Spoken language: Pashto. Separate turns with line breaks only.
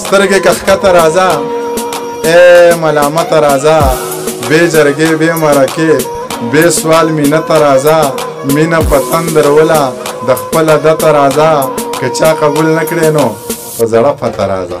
سترګې که ښکته راځه اے ملامته راځه بې جرګې بې مرکې بې سوال مینه ته راځه مینه په تندر ولا د خپل عادت راځه که چا قبول نکړې نو په زړه پته راځه